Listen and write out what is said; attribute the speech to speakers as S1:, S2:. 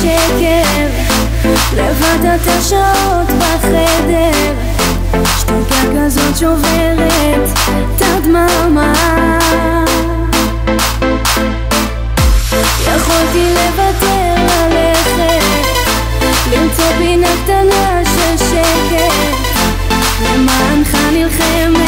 S1: שקר לבד אתה שעות בחדר. שתיקה כזאת שוברת את הדממה. יכולתי לוותר ללכת למצוא פינה קטנה של שקר. למענך נלחמת